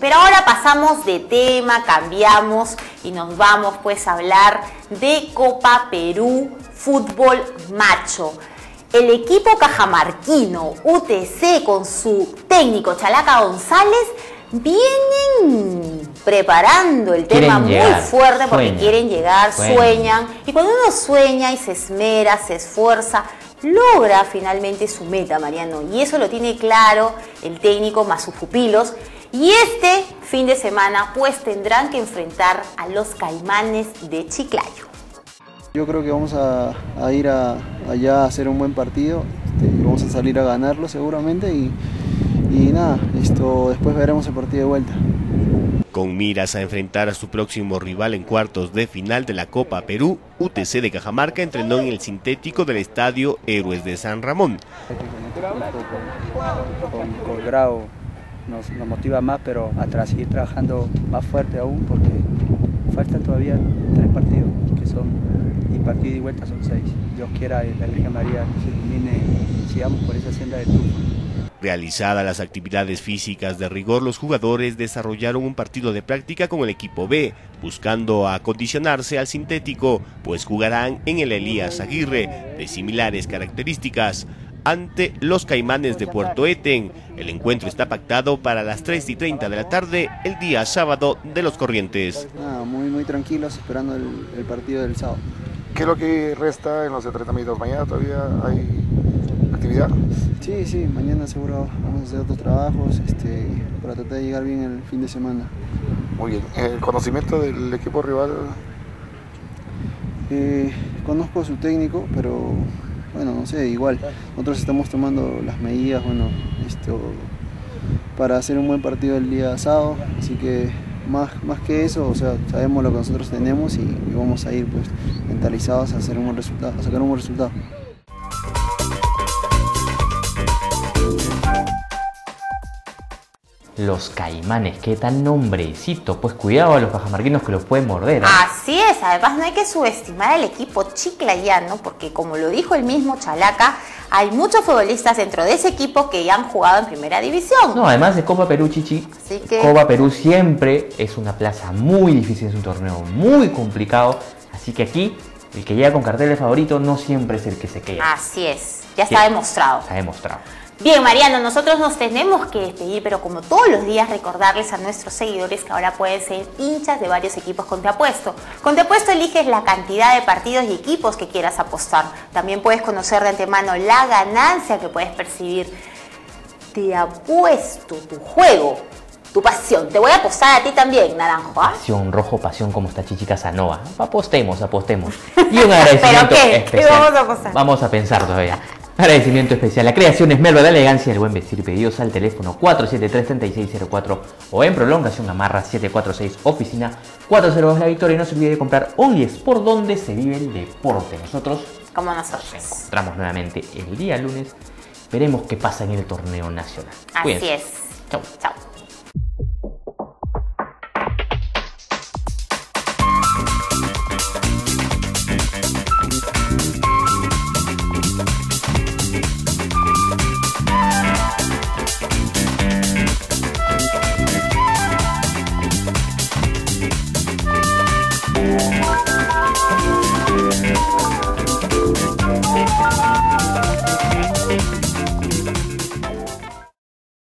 Pero ahora pasamos de tema, cambiamos y nos vamos pues a hablar de Copa Perú Fútbol Macho. El equipo cajamarquino UTC con su técnico Chalaca González vienen preparando el tema muy fuerte porque quieren llegar, sueñan. Y cuando uno sueña y se esmera, se esfuerza, logra finalmente su meta, Mariano. Y eso lo tiene claro el técnico más sus pupilos. Y este fin de semana pues tendrán que enfrentar a los caimanes de Chiclayo. Yo creo que vamos a, ir allá a hacer un buen partido, este, vamos a salir a ganarlo seguramente y, y nada, esto, después veremos el partido de vuelta. Con miras a enfrentar a su próximo rival en cuartos de final de la Copa Perú, UTC de Cajamarca entrenó en el sintético del estadio Héroes de San Ramón. Con, grado nos, motiva más, pero a seguir trabajando más fuerte aún porque faltan todavía tres partidos, que son y partido y vuelta son seis. Dios quiera, la Virgen María se ilumine, sigamos por esa senda de triunfo. Realizadas las actividades físicas de rigor, los jugadores desarrollaron un partido de práctica con el equipo B, buscando acondicionarse al sintético, pues jugarán en el Elías Aguirre, de similares características, ante los Caimanes de Puerto Eten. El encuentro está pactado para las 3 y 30 de la tarde, el día sábado de los Corrientes. muy, muy tranquilos esperando el, partido del sábado. ¿Qué es lo que resta en los entrenamientos? ¿Mañana todavía hay actividad? Sí, sí, mañana seguro vamos a hacer otros trabajos este, para tratar de llegar bien el fin de semana. Muy bien. ¿El conocimiento del equipo rival? Eh, conozco a su técnico, pero bueno, no sé, igual. Nosotros estamos tomando las medidas, bueno, esto, para hacer un buen partido el día sábado, así que más, más que eso, o sea, sabemos lo que nosotros tenemos y, vamos a ir pues mentalizados a hacer un buen resultado, a sacar un buen resultado. Los caimanes, qué tal nombrecito. Pues cuidado a los cajamarquinos que los pueden morder. ¿eh? Así es, además no hay que subestimar al equipo chiclayano, porque como lo dijo el mismo Chalaca, hay muchos futbolistas dentro de ese equipo que ya han jugado en primera división. No, además de Copa Perú, Chichi. Así que... Copa Perú siempre es una plaza muy difícil, es un torneo muy complicado. Así que aquí, el que llega con cartel de favorito no siempre es el que se queda. Así es, ya está demostrado. Está demostrado. Bien, Mariano, nosotros nos tenemos que despedir, pero como todos los días recordarles a nuestros seguidores que ahora pueden ser hinchas de varios equipos con Te Apuesto. Con Te Apuesto eliges la cantidad de partidos y equipos que quieras apostar. También puedes conocer de antemano la ganancia que puedes percibir. Te apuesto tu juego, tu pasión. Te voy a apostar a ti también, Naranjo. ¿ah? Pasión, rojo, pasión, como está Chichica Sanoa. Apostemos, apostemos. Y un agradecimiento ¿Pero qué? ¿Qué vamos a apostar? Vamos a pensar todavía. Agradecimiento especial a Creaciones Melba de Elegancia, el buen vestir pedidos al teléfono 473-3604 o en prolongación Amarra 746 oficina 402 La Victoria y no se olvide de comprar es por donde se vive el deporte. Nosotros como nosotros nos encontramos nuevamente el día lunes. Veremos qué pasa en el torneo nacional. Así es. Chau. Chau.